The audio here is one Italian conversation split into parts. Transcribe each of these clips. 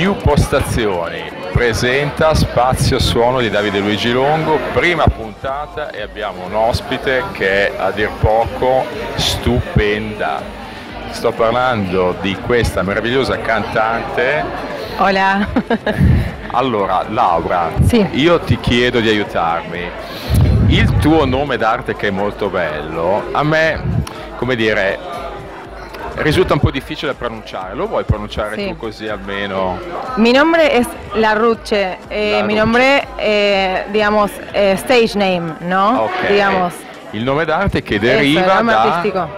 New Postazioni presenta Spazio Suono di Davide Luigi Longo, prima puntata e abbiamo un ospite che è a dir poco stupenda. Sto parlando di questa meravigliosa cantante. Hola. Allora, Laura, Sì. io ti chiedo di aiutarmi. Il tuo nome d'arte che è molto bello, a me, come dire, risulta un po' difficile da pronunciare. Lo vuoi pronunciare Sì. tu così almeno? Mi nombre es La Ruche. eh, La mi nombre, eh, digamos, eh, stage name, ¿no? Ok. Digamos. Il nome d'arte che Eso, deriva nome da, artistico.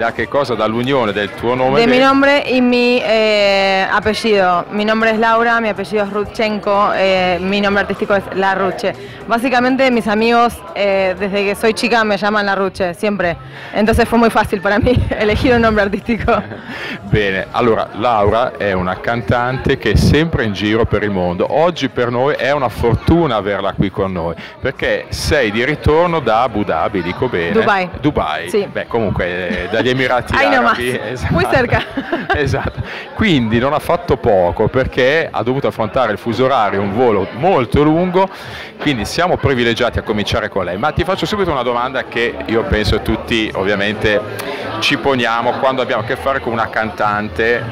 Da che cosa? Dall'unione del tuo nome De mi nombre y mi eh, apellido. Mi nombre es Laura, mi apellido es Rutchenko, eh, mi nombre artístico es La Ruche. Básicamente mis amigos eh, desde que soy chica me llaman La Ruche, siempre. Entonces fue muy fácil para mí elegir un nombre artístico. Bene, allora Laura è una cantante che è sempre in giro per il mondo. Oggi per noi è una fortuna averla qui con noi, perché sei di ritorno da Abu Dhabi, dico bene. Dubai. Dubai. Sì. Beh, comunque eh, dagli Emirati Arabi. muy cerca. esatto. Quindi non ha fatto poco perché ha dovuto affrontare il fuso orario, un volo molto lungo, quindi siamo privilegiati a cominciare con lei. Ma ti faccio subito una domanda che io penso tutti ovviamente ci poniamo quando abbiamo a che fare con una cantante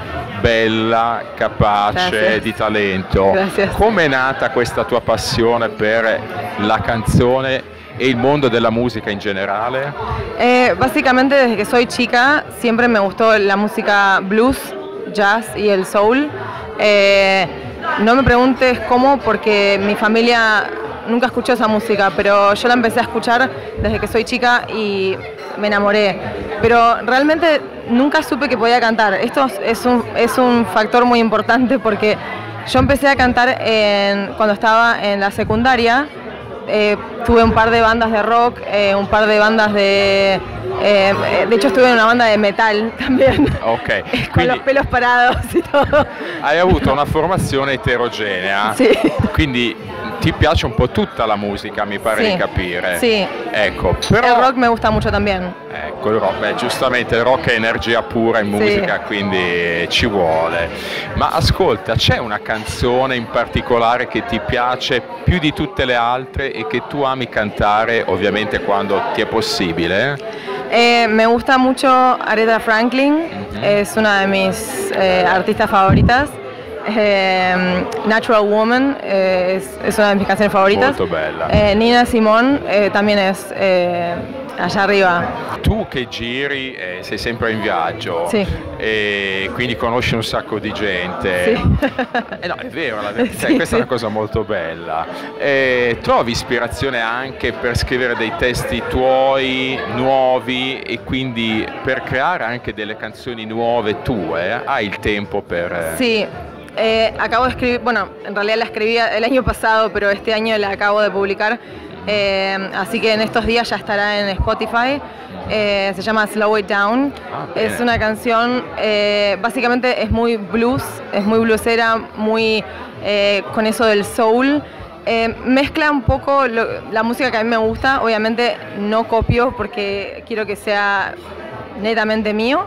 bella, capace, Grazie. di talento. Come è nata questa tua passione per la canzone e il mondo della musica in generale? Eh, básicamente desde que soy chica siempre me gustó la música blues, jazz y el soul. Eh, no me preguntes cómo porque mi familia nunca escuchó esa música, pero yo la empecé a escuchar desde que soy chica y me enamoré. Pero realmente nunca supe que podía cantar. Esto es un, es un factor muy importante porque yo empecé a cantar en- cuando estaba en la secundaria eh, tuve un par de bandas de rock, eh, un par de bandas de... eh, de hecho estuve en una banda de metal también. Ok, Con quindi los pelos parados y todo. hai avuto una formazione eterogenea, Sì. quindi ti piace un po' tutta la musica, mi pare Sì. di capire. Sì. Ecco, El però rock me gusta mucho también. ecco, il rock, beh, giustamente il rock è energia pura in musica, quindi ci vuole. Ma ascolta, c'è una canzone in particolare che ti piace più di tutte le altre e che tu ami cantare, ovviamente quando ti è possibile? Eh, me gusta mucho Aretha Franklin, es una de mis eh, artistas favoritas. Eh, Natural Woman eh, es, es una de mis canciones favoritas. Molto bella. Eh, Nina Simone eh, también es eh, allá arriba. Tu che giri eh, sei sempre in viaggio Sì. e quindi conosci un sacco di gente. Sì. No, è vero, la verità, Sì, questa è sì. una cosa molto bella. Trovi ispirazione anche per scrivere dei testi tuoi, nuovi e quindi per creare anche delle canzoni nuove tue? Hai il tempo per... Sí, eh, acabo de escribir, bueno, en realidad la escribí el año pasado, pero este año la acabo de publicar, eh, así que en estos días ya estará en Spotify. Eh, se llama Slow It Down. Ah, es una canción, básicamente es muy blues, es muy bluesera, muy con eso del soul. Eh, mezcla un poco lo- la música que a mí me gusta, obviamente no copio porque quiero que sea netamente mío,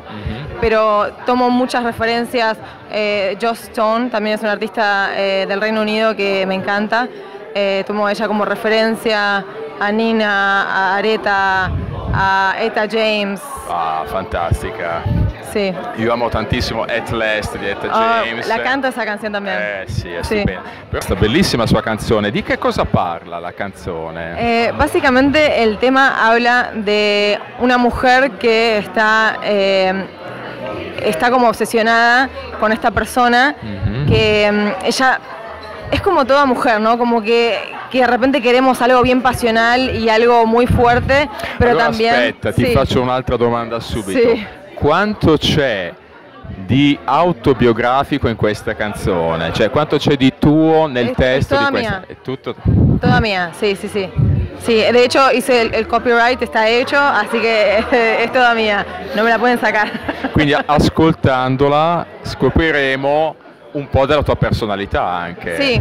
pero tomo muchas referencias. Eh, Joss Stone también es una artista eh, del Reino Unido que me encanta. Eh, tomo a ella como referencia, a Nina, a Aretha, a Etta James. Ah, fantastica. Sí. Io amo tantissimo At Last di Etta Ah, James. la canto esa canción también. Eh sì, è Sì. stupenda. Questa bellissima sua canzone, di che cosa parla la canzone? Eh, básicamente el tema habla de una mujer que está, eh, está como obsesionada con esta persona, Mhm. que mm, ella es como toda mujer, ¿no? Como que, que de repente queremos algo bien pasional y algo muy fuerte, pero allora también... aspetta, ti Sí. faccio un'altra domanda subito. Sì. Quanto c'è di autobiografico in questa canzone? Cioè, quanto c'è di tuo nel È- è testo di questa? mia. È tutto... Toda mía, sí, sí, sí. Sí, de hecho hice el, el copyright, está hecho, así que es toda mía, no me la pueden sacar. Quindi ascoltandola scopriremo un po' della tua personalità anche. Sí,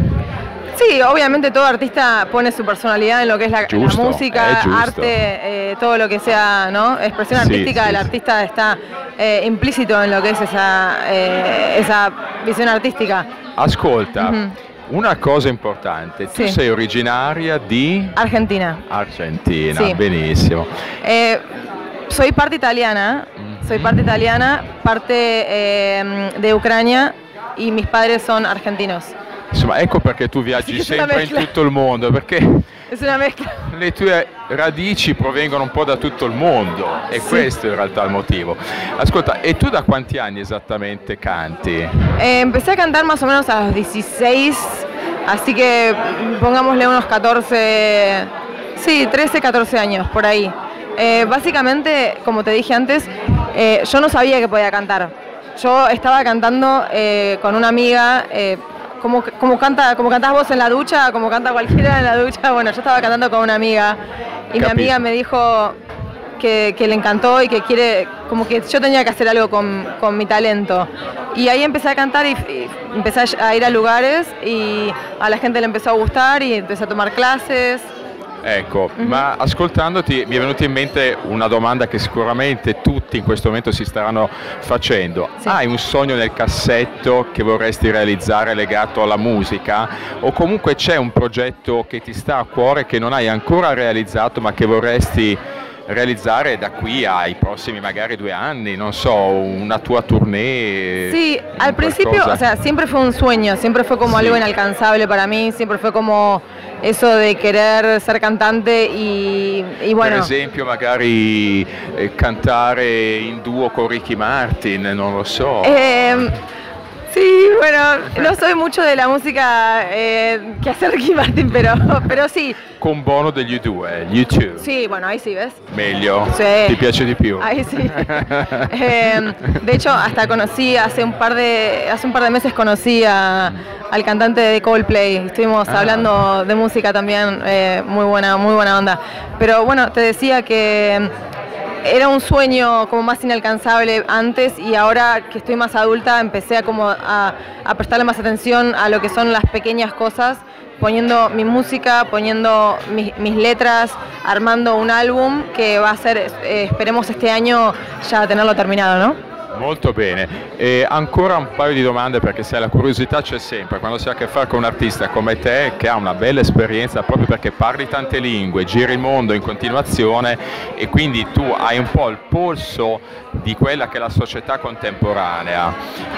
Sí, obviamente todo artista pone su personalidad en lo que es la, la Justo, música, es justo. arte, eh, todo lo que sea, ¿no? Expresión artística sí, del artista está eh, implícito en lo que es esa, eh, esa visión artística. Ascolta, una cosa importante, tu sei originaria di Argentina. Argentina, benissimo. Eh, soy parte italiana, soy parte italiana, parte eh, de Ucrania y mis padres son argentinos. Insomma, ecco perché tu viaggi Sì, sempre in tutto il mondo, perché le tue radici provengono un po' da tutto il mondo e Sì. questo è in realtà il motivo. Ascolta, e tu da quanti anni esattamente canti? Eh, empecé a cantar más o menos a los 16, así que pongámosle unos 14, sí, 13, 14 años, por ahí. Eh, básicamente, como te dije antes, eh, yo no sabía que podía cantar. Yo estaba cantando eh, con una amiga, eh, como, como, canta, como cantás vos en la ducha, como canta cualquiera en la ducha, bueno, yo estaba cantando con una amiga y mi amiga me dijo que, que le encantó y que quiere, como que yo tenía que hacer algo con, con mi talento. Y ahí empecé a cantar y, y empecé a ir a lugares y a la gente le empezó a gustar y empecé a tomar clases. Ecco, Mhm. ma ascoltandoti mi è venuta in mente una domanda che sicuramente tutti in questo momento si staranno facendo. Sì. Hai un sogno nel cassetto che vorresti realizzare legato alla musica? O comunque c'è un progetto che ti sta a cuore che non hai ancora realizzato ma che vorresti realizzare da qui ai prossimi magari due anni? Non so, una tua tournée? Sí, un al principio, o sea, siempre fue un sueño, siempre fue como Sí. algo inalcanzable para mí, siempre fue como eso de querer ser cantante y, y bueno. Per esempio magari eh, cantare in duo con Ricky Martin, non lo so. Eh, sí, bueno, no soy mucho de la música eh, que hace Ricky Martin, pero, pero sí, Con Bono degli U2, gli U2. sí, bueno, ahí sí, ¿ves? Meglio? Sí. Ti piace di più? Ahí sí. Eh, de hecho, hasta conocí hace un par de hace un par de meses conocí a- al cantante de Coldplay. Estuvimos Ah. hablando de música también, eh, muy buena, muy buena onda. Pero bueno, te decía que era un sueño como más inalcanzable antes y ahora que estoy más adulta empecé a como a, prestarle más atención a lo que son las pequeñas cosas, poniendo mi música, poniendo mis, mis letras, armando un álbum que va a ser, eh, esperemos este año ya tenerlo terminado, ¿no? Molto bene. E ancora un paio di domande perché sai, la curiosità c'è sempre quando si ha a che fare con un artista come te che ha una bella esperienza proprio perché parli tante lingue, giri il mondo in continuazione e quindi tu hai un po' il polso di quella che è la società contemporanea.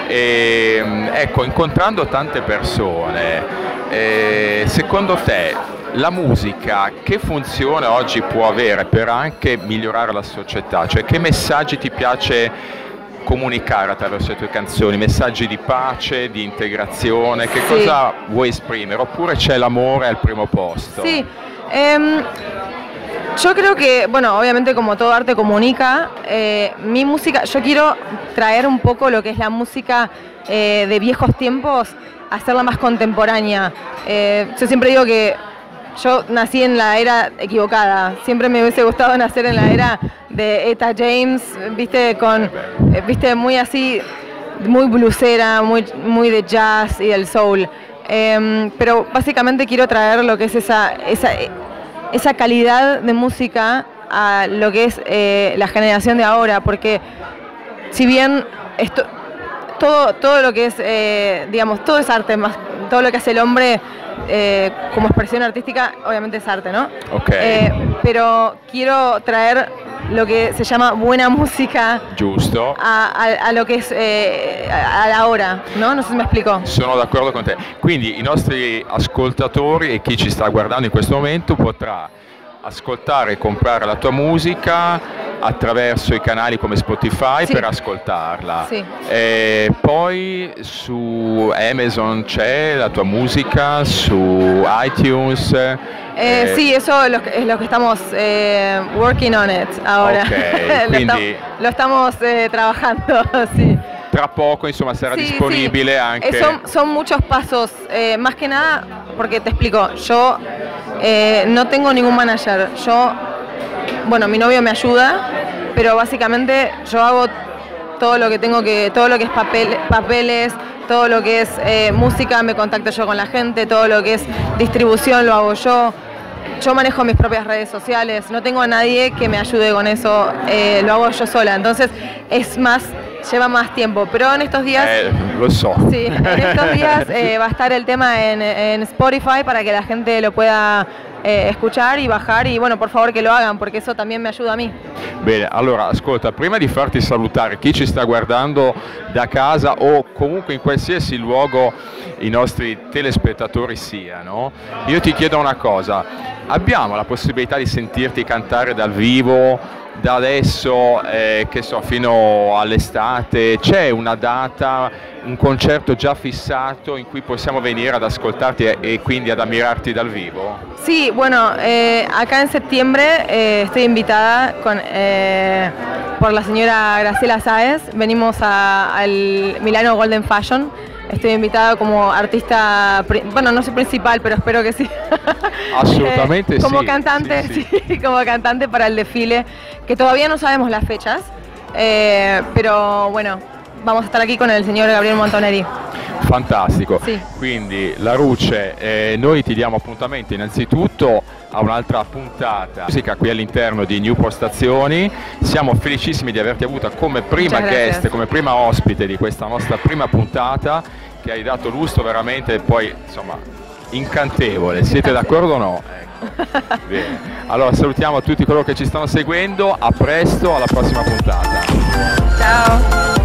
E, ecco, incontrando tante persone, eh, secondo te la musica che funzione oggi può avere per anche migliorare la società? Cioè che messaggi ti piace comunicare attraverso le tue canzoni? Messaggi di pace, di integrazione? Che Sì. cosa vuoi esprimere? Oppure c'è l'amore al primo posto? Sí. em, yo creo que, bueno, obviamente como todo arte comunica, eh, mi música, yo quiero traer un poco lo que es la música eh, de viejos tiempos, hacerla más contemporánea. Eh, yo siempre digo que yo nací en la era equivocada, siempre me hubiese gustado nacer en la era de Eta James, viste, con, viste, muy así, muy blusera, muy, muy de jazz y del soul. Em, pero básicamente quiero traer lo que es esa, esa, esa calidad de música a lo que es eh, la generación de ahora, porque si bien esto, todo, todo lo que es, eh, digamos, todo es arte, más todo lo que hace el hombre eh, como expresión artística, obviamente es arte, ¿no? Ok. Eh, pero quiero traer lo que se llama buena música Giusto? a, a- a lo que es eh, a, a la hora, ¿no? No sé si me explico. Sono d'accordo con te. Quindi i nostri ascoltatori e chi ci sta guardando in questo momento potrà ascoltare e comprare la tua musica attraverso i canali come Spotify Sì. per ascoltarla. Sì. E poi su Amazon c'è la tua musica, su iTunes. Eh, eh, sí, eso es lo que, es lo que estamos eh, working on it ahora. Ok, lo, quindi- lo estamos eh, trabajando, sí. Tra poco insomma sarà Sí, disponibile anche. Eh, son, son muchos pasos, eh, más que nada, porque te explico, yo eh, no tengo ningún manager, yo, bueno, mi novio me ayuda, pero básicamente yo hago todo lo que tengo que, todo lo que es papel, papeles, todo lo que es eh, música me contacto yo con la gente, todo lo que es distribución lo hago yo. Yo manejo mis propias redes sociales, no tengo a nadie que me ayude con eso, eh, lo hago yo sola. Entonces es más, lleva más tiempo. Pero en estos días. Eh, lo so. Sí, en estos días eh, va a estar el tema en, en Spotify para que la gente lo pueda eh, escuchar y bajar y bueno, por favor che lo hagan perché eso también mi aiuta a me. Bene, allora ascolta, prima di farti salutare chi ci sta guardando da casa o comunque in qualsiasi luogo i nostri telespettatori siano, io ti chiedo una cosa, abbiamo la possibilità di sentirti cantare dal vivo da adesso eh, so, fino all'estate? C'è una data, un concerto già fissato in cui possiamo venire ad ascoltarti e, e quindi ad ammirarti dal vivo? Sì, bueno, eh, acá en septiembre eh, estoy invitada con, eh, por la señora Graciela Sáez, venimos al Milano Golden Fashion Estoy invitada como artista, bueno, no soy principal, pero espero que sí. Absolutamente eh, como sí. Cantante, sí, como cantante para el desfile, que todavía no sabemos las fechas, eh, pero bueno, vamos a estar aquí con il signor Gabriele Montoneri. Fantastico, sì. quindi la Ruce, eh, noi ti diamo appuntamento innanzitutto a un'altra puntata musica qui all'interno di Newport Stazioni, siamo felicissimi di averti avuta come prima guest, come prima ospite di questa nostra prima puntata che hai dato lustro veramente poi insomma incantevole, siete d'accordo o no? Ecco. Bene. Allora salutiamo tutti coloro che ci stanno seguendo, a presto, alla prossima puntata. Ciao!